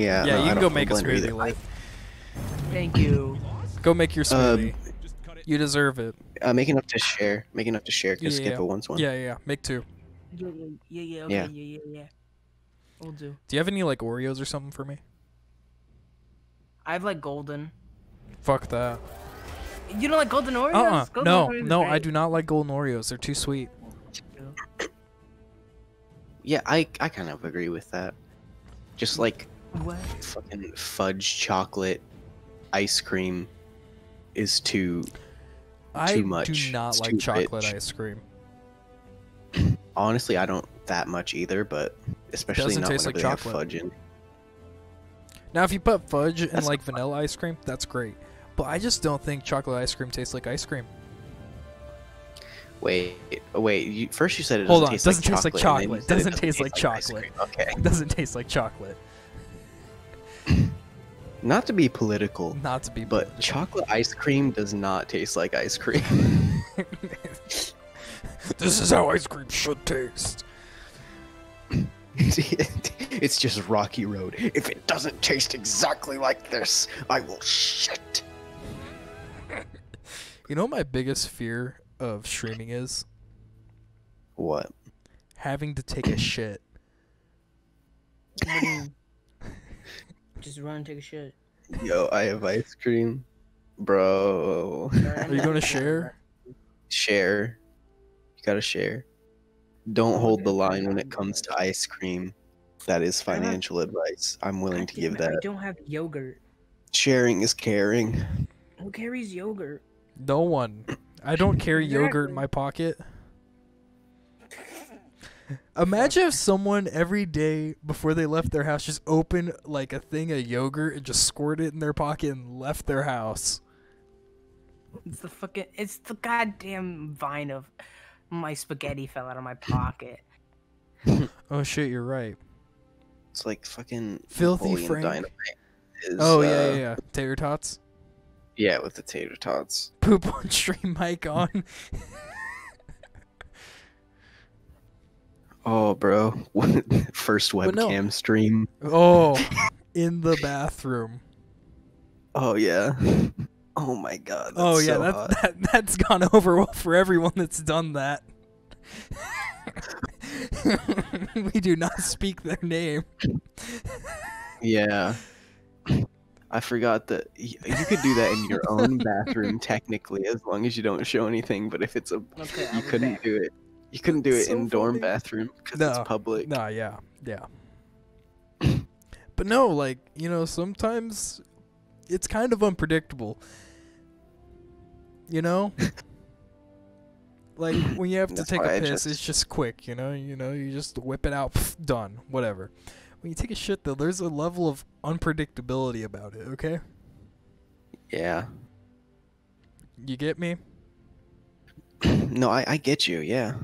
Yeah. Yeah, no, you can go make a blender either. smoothie. Life. Thank you. Go make your Uh, smoothie. you deserve it. Uh, make enough to share. Make enough to share because Yeah, Skipper yeah. wants one. Yeah, yeah, yeah. Make two. Yeah, yeah, yeah, yeah, okay, Yeah. yeah, yeah, yeah. We'll do. Do you have any like Oreos or something for me? I have like golden. Fuck that. You don't like golden Oreos? Uh uh Golden No, Oreos are no, I do not like golden Oreos. They're too sweet. Yeah, I I kind of agree with that. Just like What? fucking fudge chocolate ice cream is too I Too much. I do not It's like chocolate rich. ice cream. honestly I don't that much either, but especially Doesn't not taste whenever like they have chocolate. fudge in. Now, if you put fudge in like vanilla ice cream, that's great. But I just don't think chocolate ice cream tastes like ice cream. Wait, wait. You, first you said it Hold doesn't on, taste doesn't like taste like chocolate. then chocolate. it Doesn't taste like ice chocolate. Okay. Doesn't taste like chocolate. Not to be political, Not to be but political. chocolate ice cream does not taste like ice cream. this is how ice cream should taste. it's just rocky road. If it doesn't taste exactly like this, I will shit. You know what my biggest fear of streaming is? What? Having to take a shit. What do you- Just run and take a shit. Yo, I have ice cream, bro. Are you gonna share? Share. You gotta share. Don't hold the line when it comes to ice cream. That is financial advice. I'm willing to give damn it, I don't have yogurt. Sharing is caring. Who carries yogurt? No one. I don't carry yogurt in my pocket. Imagine if someone every day before they left their house just opened like a thing of yogurt and just squirted it in their pocket and left their house. It's the fucking. It's the goddamn vine of my spaghetti fell out of my pocket. Oh shit, you're right. It's like fucking Filthy Napoleon Frank. Dynamite. Is, Oh yeah, uh, yeah, yeah. Tater tots. yeah, with the tater tots. Poop on stream mic on. Oh, bro, first But no. webcam stream. Oh, in the bathroom. Oh yeah. Oh my god. That's oh yeah, so that, hot. that that's gone over well for everyone that's done that. we do not speak their name. Yeah. I forgot that you could do that in your own bathroom technically, as long as you don't show anything. But if it's a, Okay, I'll you couldn't back. do it. You couldn't do it So in dorm bathroom because No, it's public. Nah, yeah, yeah. But no, like you know, sometimes it's kind of unpredictable. You know, like when you have to take a piss, just- it's just quick. You know, you know, you just whip it out, pff, done, whatever. When you take a shit, though, there's a level of unpredictability about it. Okay, Yeah. you get me? No, I, I get you. Yeah.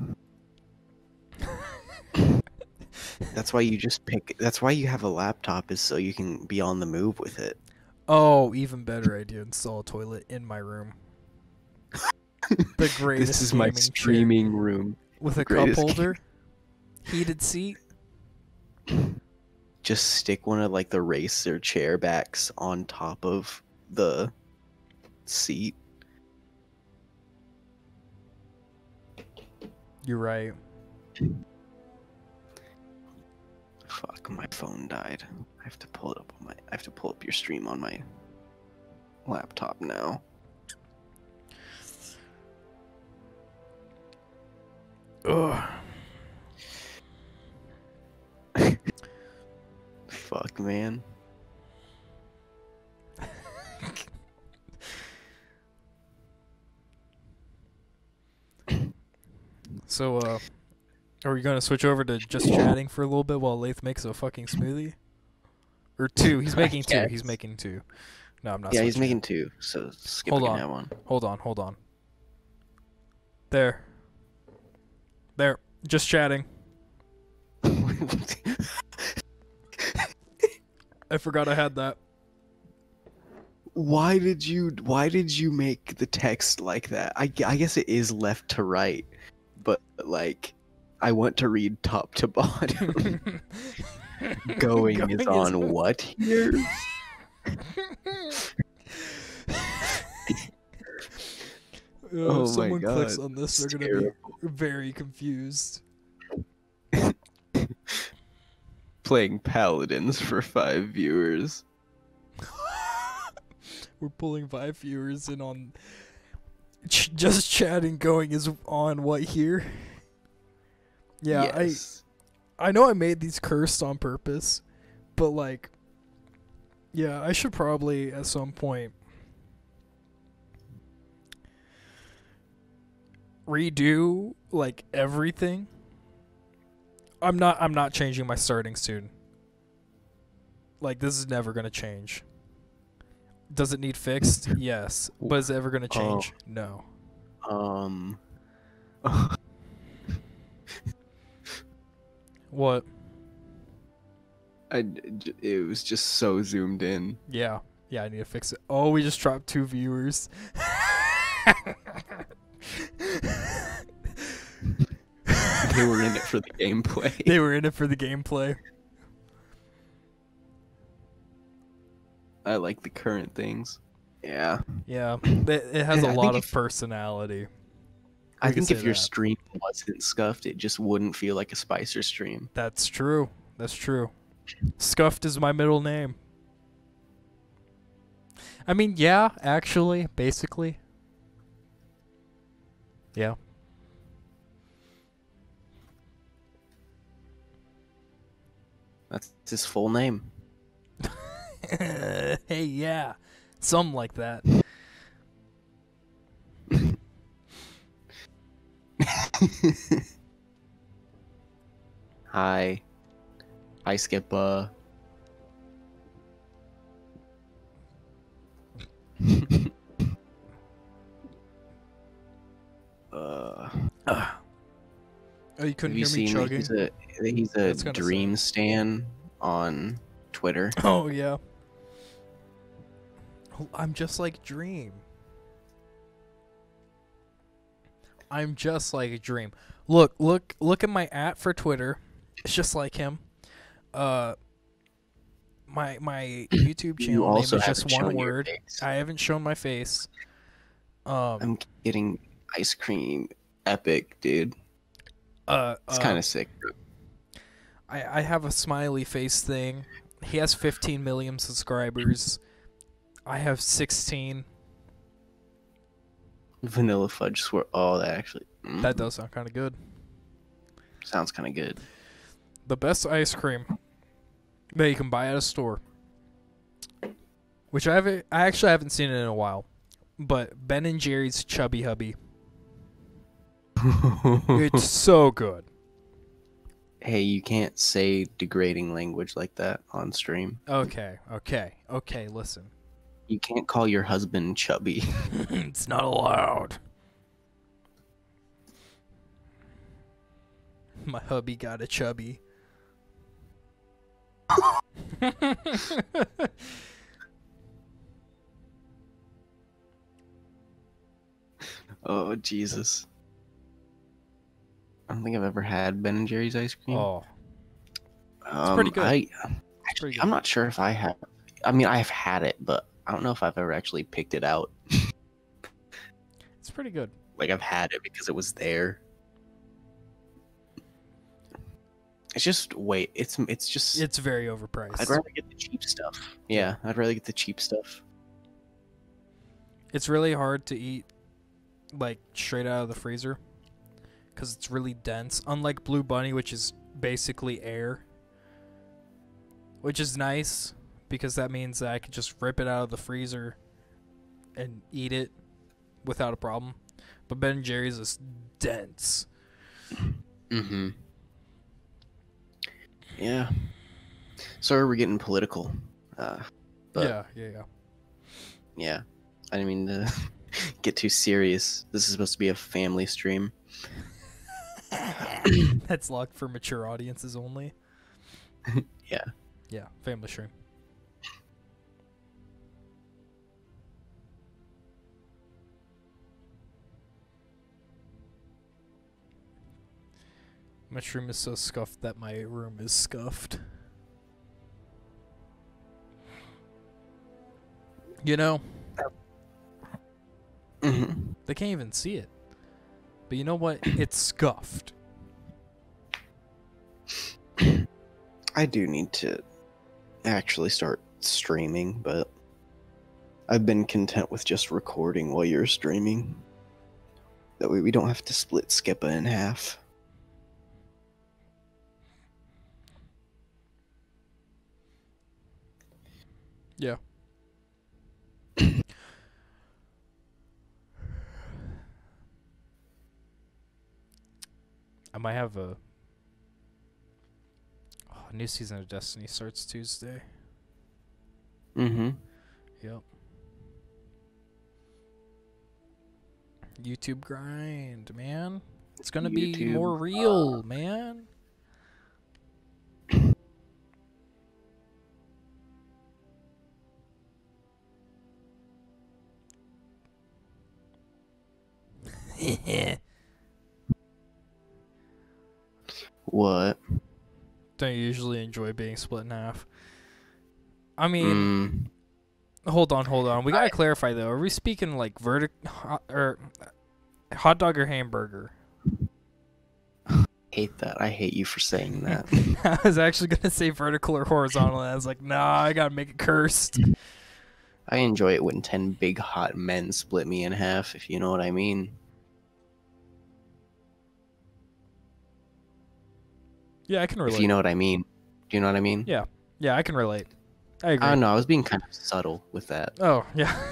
that's why you just pick. That's why you have a laptop is so you can be on the move with it. Oh, even better idea: install a toilet in my room. The greatest. this is my streaming room. with a cup greatest game. holder, heated seat. Just stick one of like the racer chair backs on top of the seat. You're right. Fuck, my phone died. I have to pull it up on my. I have to pull up your stream on my laptop now. Ugh. Fuck, man. So, uh, are we gonna switch over to just chatting for a little bit while Lath makes a fucking smoothie? Or two? He's making two. He's making two. No, I'm not. yeah, he's making two, so skip Hold on. have one. Hold on, hold on. There. There. Just chatting. I forgot I had that. why did you? Why did you make the text like that? I, I guess it is left to right, but like, I want to read top to bottom. Going, Going is on what here? Oh, oh my if someone clicks God, on this, they're gonna be very confused. Playing paladins for five viewers. We're pulling five viewers in on ch- just chatting. Going is on what here? Yeah, yes. I I know I made these cursed on purpose, but like, yeah, I should probably at some point redo like everything. I'm not I'm not changing my starting soon. Like this is never gonna change. Does it need fixed? Yes. But is it ever gonna Oh. change? No. Um. What? I, it was just so zoomed in. Yeah. Yeah, I need to fix it. Oh, we just dropped two viewers. They were in it for the gameplay. they were in it for the gameplay. I like the current things. Yeah. Yeah, it, it has a I lot of if- personality. I think if say your that. stream wasn't scuffed, it just wouldn't feel like a Spycer stream. That's true. That's true. Scuffed is my middle name. I mean, yeah, actually, basically. Yeah. That's his full name. hey, yeah. Something like that. Hi. Hi, Skippa. uh, Oh, you couldn't hear me seen chugging? he's a he's a That's kinda sad. dream stan on Twitter? Oh, yeah. Oh, I'm just like Dream. I'm just like a Dream. Look, look, look at my at for Twitter. It's just like him. Uh, my my YouTube channel You name is just one word. I haven't shown my face. Um, I'm getting ice cream epic, dude. uh, It's uh, kind of sick. I I have a smiley face thing. He has 15 million subscribers. I have 16. Vanilla fudge swirl. Oh, that actually mm, That does sound kind of good. sounds kind of good. the best ice cream that you can buy at a store. Which I haven't, I actually haven't seen it in a while, but Ben and Jerry's Chubby Hubby. It's so good. hey, you can't say degrading language like that on stream. Okay, okay, okay. Listen, You can't call your husband chubby. it's not allowed. My hubby got a chubby. oh Jesus. I don't think I've ever had Ben and Jerry's ice cream. oh, um, pretty good. I, it's pretty I'm not sure if I have. I mean, I've had it, but I don't know if I've ever actually picked it out. It's pretty good. Like I've had it because it was there. It's just wait. It's it's just. It's very overpriced. I'd rather get the cheap stuff. Yeah, I'd rather get the cheap stuff. It's really hard to eat like straight out of the freezer because it's really dense. Unlike Blue Bunny, which is basically air, which is nice because that means that I can just rip it out of the freezer and eat it without a problem. But Ben and Jerry's is dense. Mm-hmm. Yeah. Sorry, we're getting political. Uh, but yeah, yeah, yeah. yeah, I didn't mean to get too serious. This is supposed to be a family stream. That's locked for mature audiences only. Yeah. Yeah, family stream. Mushroom is so scuffed that my room is scuffed. You know? Mm-hmm. They can't even see it. But you know what? It's scuffed. I do need to actually start streaming, but I've been content with just recording while you're streaming. That way we don't have to split Skippa in half. Yeah. I might have a oh, new season of Destiny starts Tuesday. Mm-hmm. Yep. YouTube grind, man. It's gonna be more real, man. What? Don't usually enjoy being split in half. I mean, Mm, hold on, hold on. We gotta clarify though. Are we speaking like vertic hot, or hot dog or hamburger? hate that. I hate you for saying that. I was actually gonna say vertical or horizontal. And I was like, nah, I gotta make it cursed. I enjoy it when 10 big hot men split me in half, if you know what I mean. Yeah, I can relate. If you know what I mean. Do you know what I mean? Yeah. yeah, I can relate. I agree. I don't know. I was being kind of subtle with that. Oh yeah.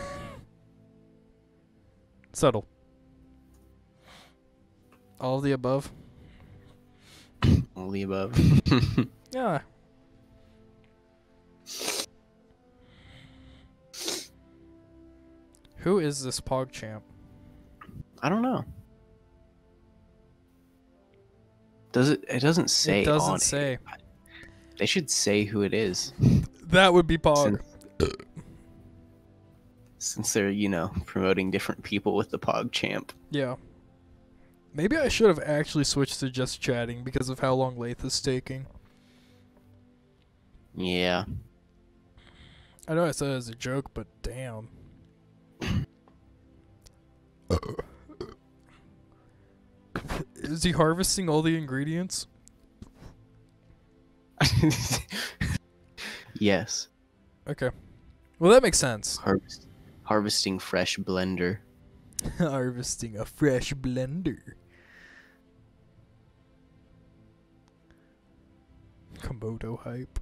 Subtle. All of the above. All the above. Yeah. Who is this PogChamp? I don't know. Does it? It doesn't say. it doesn't on say. It. They should say who it is, That would be Pog. since, since they're you know promoting different people with the Pog Champ. Yeah. Maybe I should have actually switched to just chatting because of how long Lathe is taking. Yeah. I know I said it as a joke, but damn. Is he harvesting all the ingredients? yes. Okay. Well, that makes sense. Harvest, harvesting fresh blender. Harvesting a fresh blender. Komodo hype.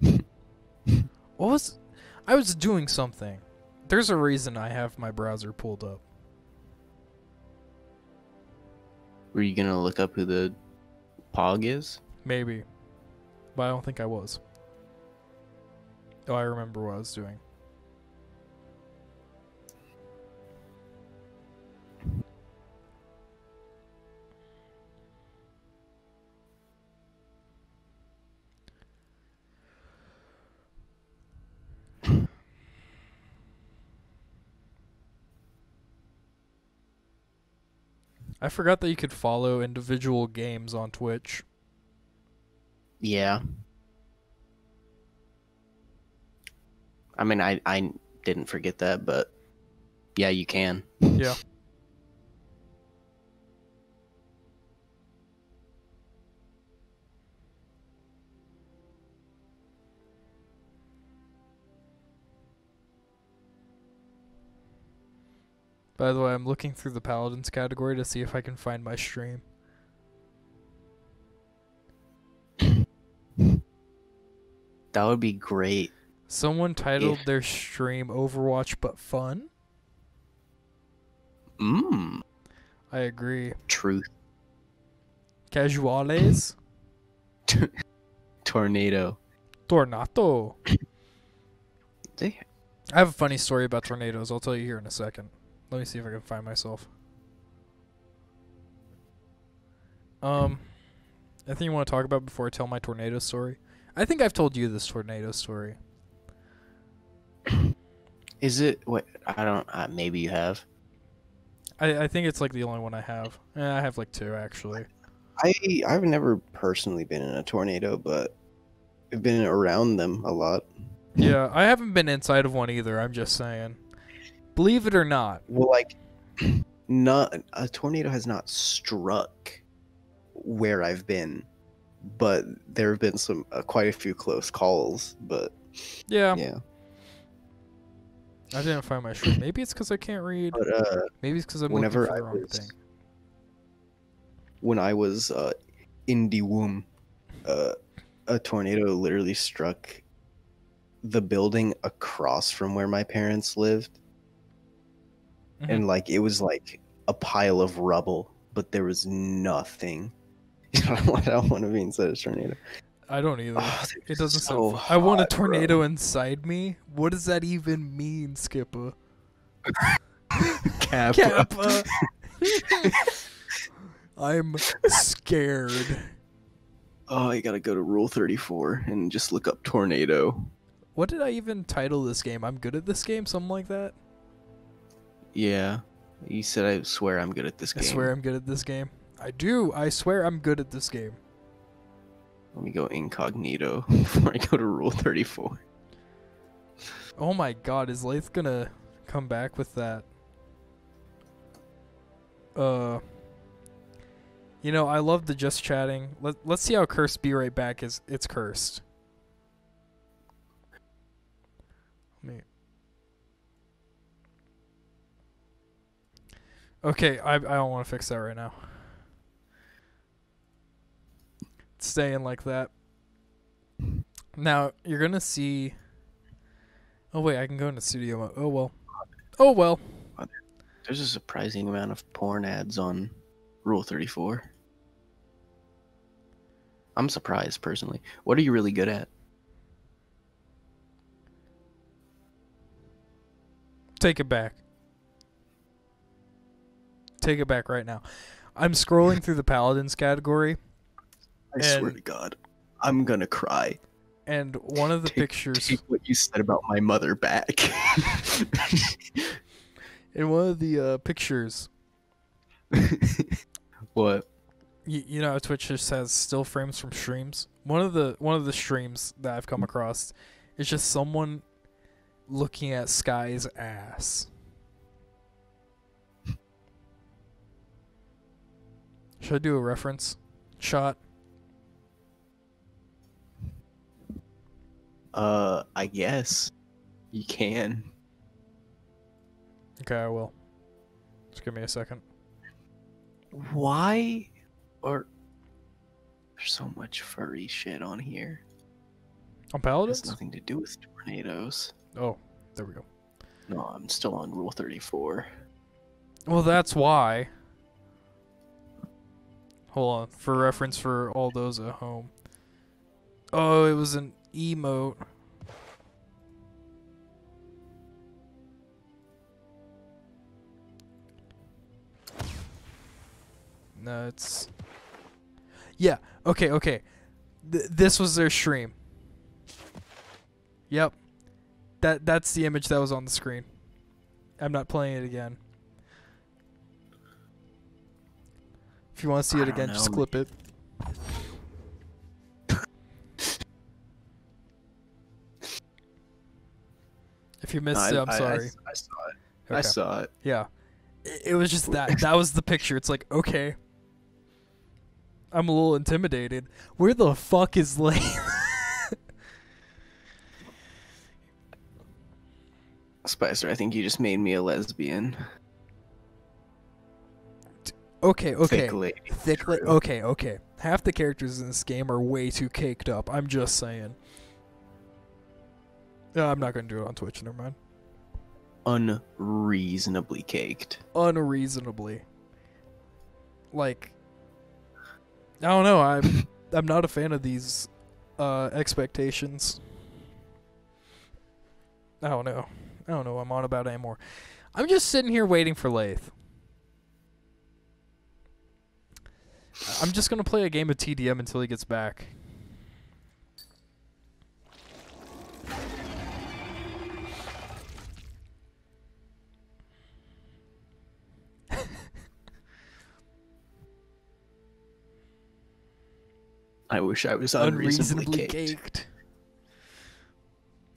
what was. I was doing something. There's a reason I have my browser pulled up. Were you gonna look up who the Pog is? Maybe. But I don't think I was. Oh, I remember what I was doing. I forgot that you could follow individual games on Twitch. Yeah. I mean, I I didn't forget that, but yeah, you can. Yeah. By the way, I'm looking through the Paladins category to see if I can find my stream. That would be great. Someone titled If- their stream Overwatch but fun? Mmm. I agree. Truth. Casuales? Tornado. Tornado. I have a funny story about tornadoes. I'll tell you here in a second. Let me see if I can find myself. Um, anything you want to talk about before I tell my tornado story? I think I've told you this tornado story. is it what? I don't. Uh, maybe you have. I, I think it's like the only one I have. Eh, I have like two actually. I I've never personally been in a tornado, but I've been around them a lot. Yeah, I haven't been inside of one either. I'm just saying. Believe it or not. Well, like, not a tornado has not struck where I've been, but there have been some uh, quite a few close calls. But Yeah, yeah, I didn't find my shroom. Maybe it's because I can't read. but uh, Maybe it's because I'm whenever I the wrong was thing. when I was uh, in the womb, uh, a tornado literally struck the building across from where my parents lived, Mhm. and like it was like a pile of rubble, but there was nothing. I don't want to be inside a tornado. I don't either. Oh, it doesn't so sound. Fun. I want a hot, bro. tornado inside me. What does that even mean, Skipper? Kappa. Kappa. I'm scared. Oh, you gotta go to Rule 34 and just look up tornado. What did I even title this game? I'm good at this game, something like that. Yeah. You said I swear I'm good at this game. I swear I'm good at this game. I do. I swear I'm good at this game. Let me go incognito before I go to Rule 34. Oh my god, is Lath gonna come back with that? Uh You know, I love the just chatting. Let let's see how cursed be right back is it's cursed. Okay, I I don't want to fix that right now. It's staying like that. Now you're gonna see. Oh wait, I can go into studio mode. Oh well. Oh well. There's a surprising amount of porn ads on Rule 34. I'm surprised personally. What are you really good at? Take it back. Take it back right now. I'm scrolling through the paladins category, I swear to God, I'm gonna cry. and one of the Take- pictures Take what you said about my mother back. in one of the uh, pictures, what? you, you know, Twitch just has still frames from streams. One of the one of the streams that I've come across is just someone looking at Sky's ass. Should I do a reference shot? Uh, I guess you can. Okay, I will. Just give me a second. Why? Or there's so much furry shit on here. On It has paladins? nothing to do with tornadoes. Oh, there we go. No, I'm still on Rule 34. Well, that's why. Hold on, for reference for all those at home. Oh, it was an emote. No, it's. Yeah. Okay. Okay. Th- this was their stream. Yep. That that's the image that was on the screen. I'm not playing it again. You want to see it don't again, just know, clip it. If you missed No, it, I'm I- I- sorry. I, I saw it. I saw it. Yeah. It, it was just that. That was the picture. It's like, okay. I'm a little intimidated. Where the fuck is Lane? Spycer, I think you just made me a lesbian. Okay, okay. Thick lady. Thick li- True. Okay, okay. Half the characters in this game are way too caked up. I'm just saying. No, I'm not gonna do it on Twitch. Never mind. Unreasonably caked. Unreasonably. Like, I don't know. I'm I'm not a fan of these uh, expectations. I don't know. I don't know what I'm on about anymore. I'm just sitting here waiting for Lath. I'm just gonna play a game of TDM until he gets back. I wish I was unreasonably, Unreasonably caked. caked.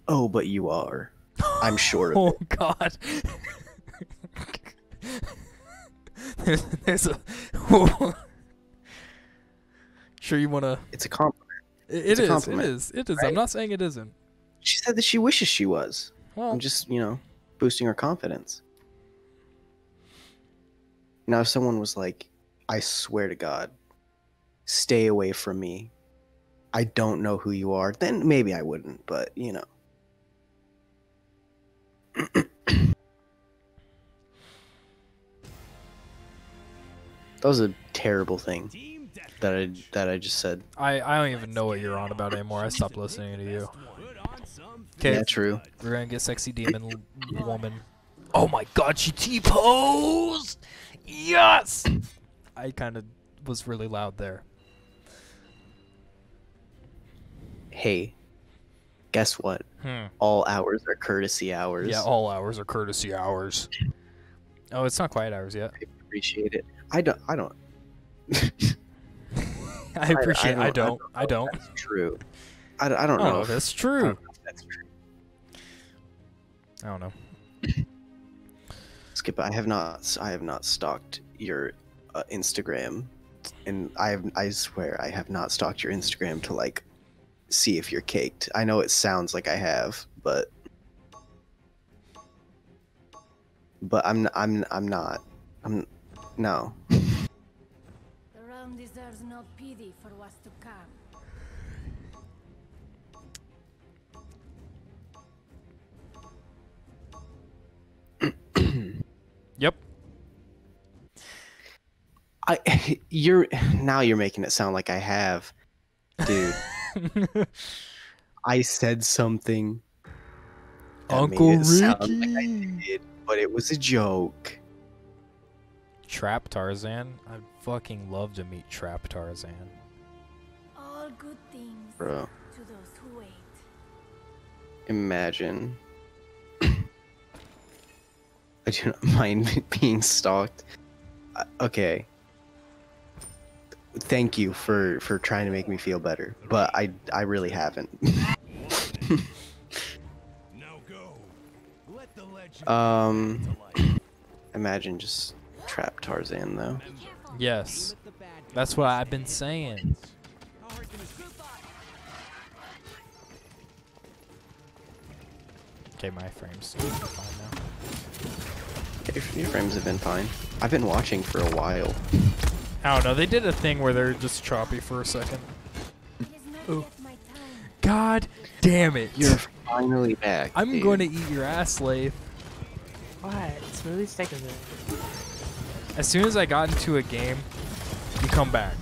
Oh, but you are. I'm sure of it. Oh it. God. there's, there's a. sure, you wanna? It's a compliment. It, It's it a is. It compliment, is. It is. right? I'm not saying it isn't. She said that she wishes she was. Well, I'm just, you know, boosting her confidence. Now, if someone was like, I swear to God, stay away from me. I don't know who you are, then maybe I wouldn't, but, you know. that was a terrible thing that I that I just said. I I don't even know what you're on about anymore. I stopped listening to you. Okay, Yeah, true. we're gonna get sexy demon woman. Oh my God, she T posed. Yes. I kind of was really loud there. Hey, guess what? Hmm. All hours are courtesy hours. Yeah, all hours are courtesy hours. Oh, it's not quiet hours yet. I appreciate it. I don't. I don't. I appreciate. I don't. I know don't. That's true. I, don't- I don't Oh, know. if- that's true. don't that's true. I don't know. Skip. I have not. I have not stalked your uh, Instagram, and I have. I swear I have not stalked your Instagram to like see if you're caked. I know it sounds like I have, but but I'm. I'm. I'm not. I'm. No. The realm deserves no pity for what's to come. Yep. I. You're now. You're making it sound like I have, dude. I said something. that made Uncle it sound like I Ricky. did, but it was a joke. Trap Tarzan. I'd fucking love to meet Trap Tarzan. All good things Bro, to those who wait. imagine. I do not mind being stalked. Uh, okay. Thank you for for trying to make me feel better, but I I really haven't. Now go. Let the legend um, imagine just trap Tarzan though. Yes. That's what I've been saying. How hard can this be? Okay, my frames fine now. Your, your frames have been fine. I've been watching for a while. I don't know. They did a thing where they're just choppy for a second. It is not Ooh. my. God damn it! You're finally back. I'm dude. going to eat your ass, Lath. What? Smoothie stick is it? As soon as I got into a game, you come back.